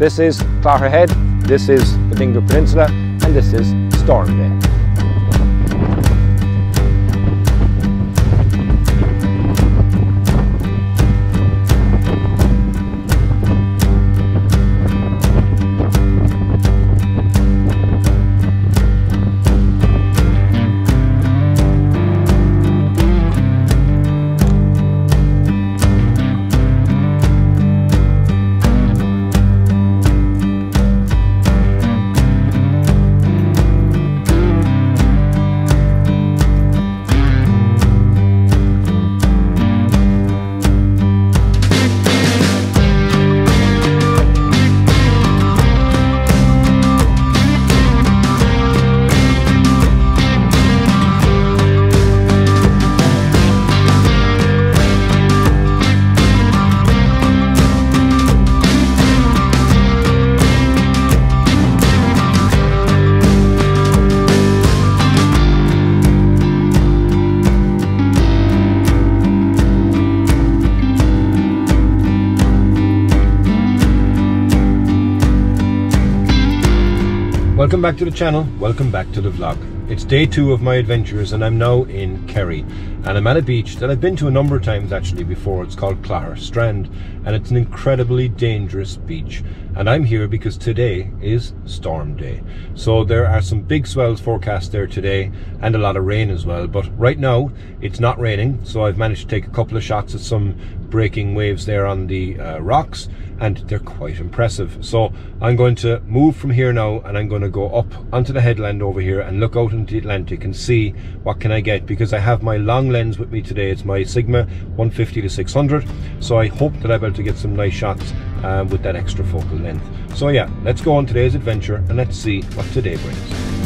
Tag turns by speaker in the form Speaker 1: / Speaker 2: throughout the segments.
Speaker 1: This is Clogher Head, this is the Dingle Peninsula, and this is Storm Day. Welcome back to the channel, welcome back to the vlog. It's day two of my adventures and I'm now in Kerry and I'm at a beach that I've been to a number of times actually before. It's called Clogher Strand and it's an incredibly dangerous beach and I'm here because today is storm day. So there are some big swells forecast there today and a lot of rain as well but right now it's not raining so I've managed to take a couple of shots at some breaking waves there on the uh, rocks and they're quite impressive. So I'm going to move from here now and I'm going to go up onto the headland over here and look out into the Atlantic and see what can I get because I have my long lens with me today. It's my Sigma 150 to 600. So I hope that I'm able to get some nice shots um, with that extra focal length. So yeah, let's go on today's adventure and let's see what today brings.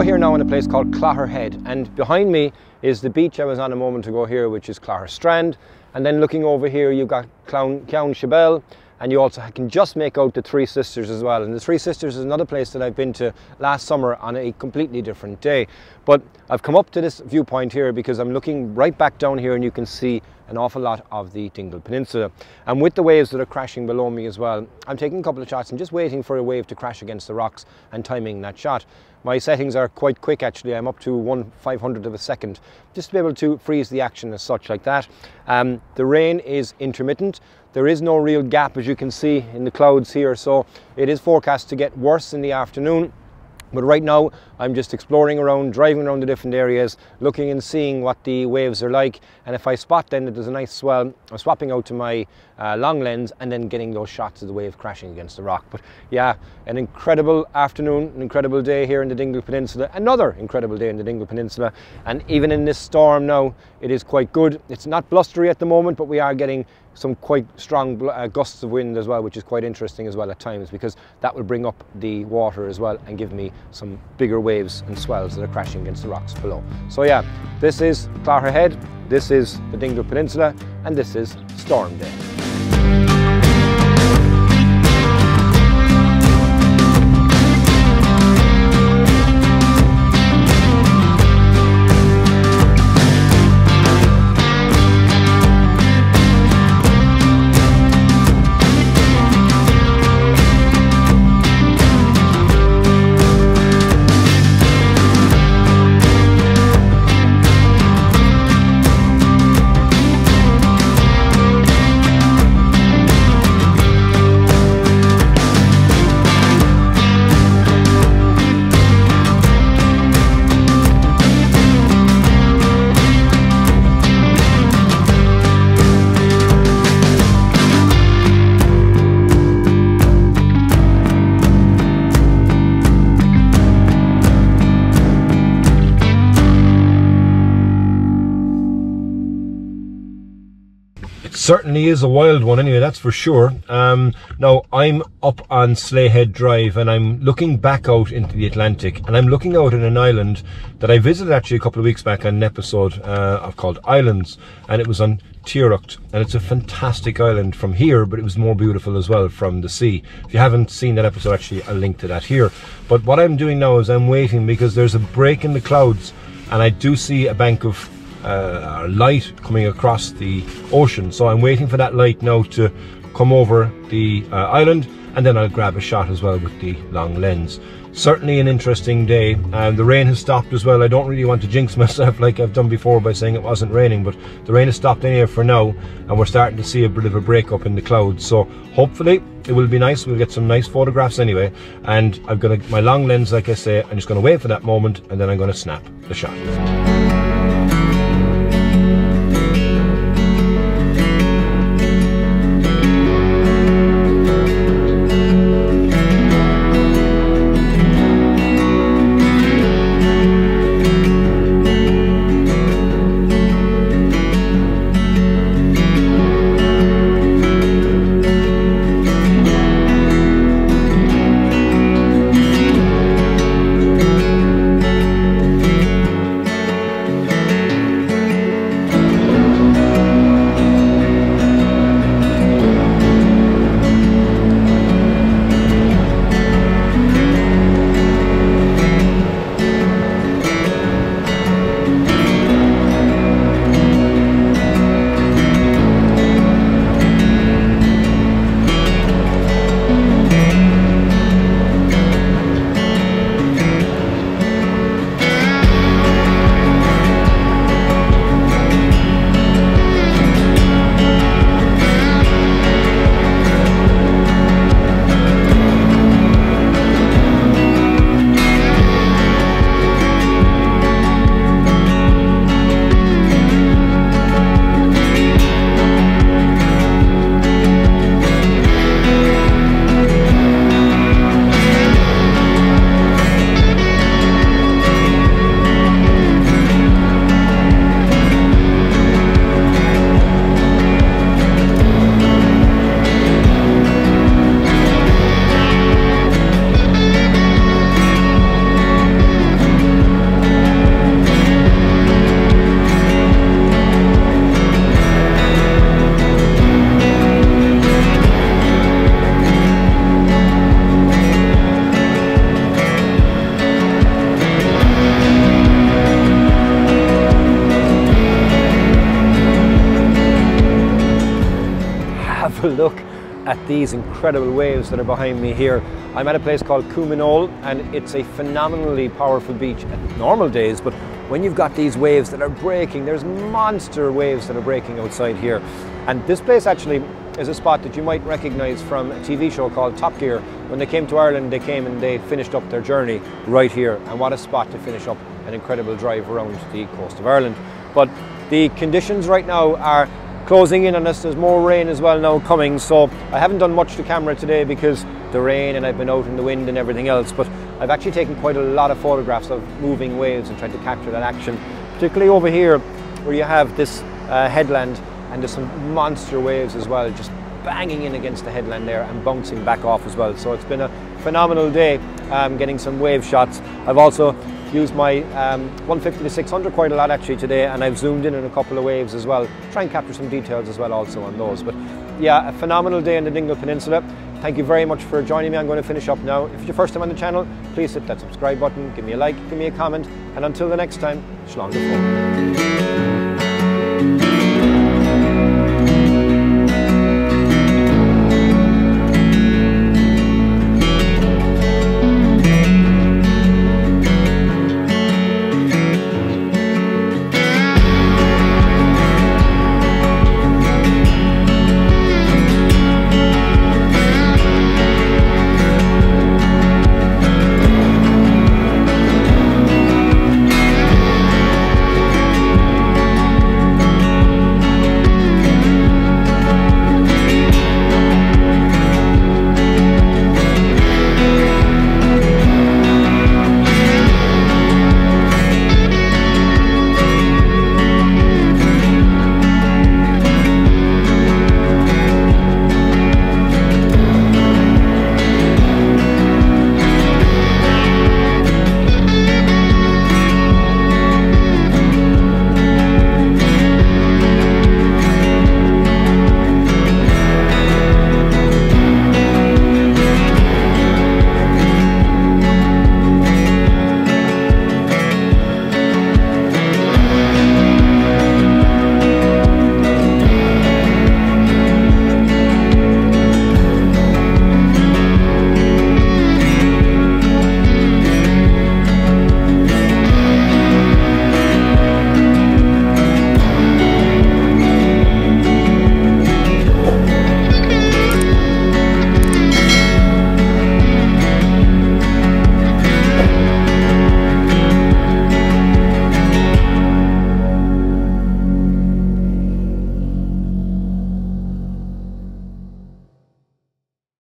Speaker 1: Over here now in a place called Clogher Head and behind me is the beach I was on a moment ago here which is Clogher Strand and then looking over here you've got Clown, Ceann Sibéal and you also can just make out the Three Sisters as well. And the Three Sisters is another place that I've been to last summer on a completely different day. But I've come up to this viewpoint here because I'm looking right back down here and you can see an awful lot of the Dingle Peninsula. And with the waves that are crashing below me as well, I'm taking a couple of shots and just waiting for a wave to crash against the rocks and timing that shot. My settings are quite quick actually, I'm up to one 500th of a second, just to be able to freeze the action as such like that. Um, the rain is intermittent, there is no real gap as you can see in the clouds here, so it is forecast to get worse in the afternoon. But right now, I'm just exploring around, driving around the different areas, looking and seeing what the waves are like. And if I spot then that there's a nice swell, I'm swapping out to my uh, long lens and then getting those shots of the wave crashing against the rock. But yeah, an incredible afternoon, an incredible day here in the Dingle Peninsula, another incredible day in the Dingle Peninsula. And even in this storm now, it is quite good. It's not blustery at the moment, but we are getting some quite strong uh, gusts of wind as well, which is quite interesting as well at times because that will bring up the water as well and give me some bigger waves and swells that are crashing against the rocks below. So yeah, this is Clogher Head, this is the Dingle Peninsula, and this is Storm Day. Certainly is a wild one anyway, that's for sure. Um, now, I'm up on Slea Head Drive and I'm looking back out into the Atlantic and I'm looking out at an island that I visited actually a couple of weeks back on an episode uh, called Islands and it was on Tearaght and it's a fantastic island from here but it was more beautiful as well from the sea. If you haven't seen that episode actually I'll link to that here. But what I'm doing now is I'm waiting because there's a break in the clouds and I do see a bank of uh, light coming across the ocean. So I'm waiting for that light now to come over the uh, island and then I'll grab a shot as well with the long lens. Certainly an interesting day and the rain has stopped as well. I don't really want to jinx myself like I've done before by saying it wasn't raining but the rain has stopped anyway for now and we're starting to see a bit of a break up in the clouds. So hopefully it will be nice. We'll get some nice photographs anyway and I've got a, my long lens like I say. I'm just going to wait for that moment and then I'm going to snap the shot. Look at these incredible waves that are behind me here. I'm at a place called Coumeenoole and it's a phenomenally powerful beach at normal days, but when you've got these waves that are breaking, there's monster waves that are breaking outside here. And this place actually is a spot that you might recognize from a TV show called Top Gear. When they came to Ireland, they came and they finished up their journey right here. And what a spot to finish up an incredible drive around the coast of Ireland. But the conditions right now are closing in on us. There's more rain as well now coming, so I haven't done much to camera today because the rain and I've been out in the wind and everything else, but I've actually taken quite a lot of photographs of moving waves and tried to capture that action, particularly over here where you have this uh, headland and there's some monster waves as well, just banging in against the headland there and bouncing back off as well. So it's been a phenomenal day um, getting some wave shots. I've also used my um, 150 to 600 quite a lot actually today and I've zoomed in on a couple of waves as well. Try and capture some details as well also on those. But yeah, a phenomenal day in the Dingle Peninsula. Thank you very much for joining me. I'm going to finish up now. If it's your first time on the channel, please hit that subscribe button, give me a like, give me a comment, and until the next time, go